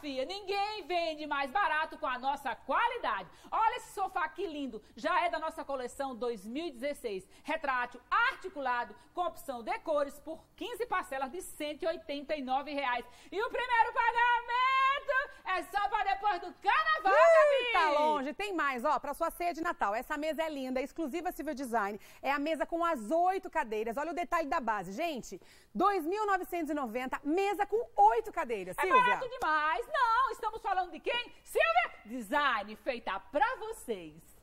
Fia, ninguém vende mais barato com a nossa qualidade. Olha esse sofá que lindo, já é da nossa coleção 2016. Retrátil articulado com opção de cores por 15 parcelas de 189 reais. E o primeiro pagamento é só para depois do! Tá longe, tem mais, ó, para sua ceia de Natal. Essa mesa é linda, exclusiva Civil Design. É a mesa com as oito cadeiras. Olha o detalhe da base, gente. 2.990, mesa com oito cadeiras. É Silvia. barato demais. Não, estamos falando de quem? Silvia Design, feita pra vocês.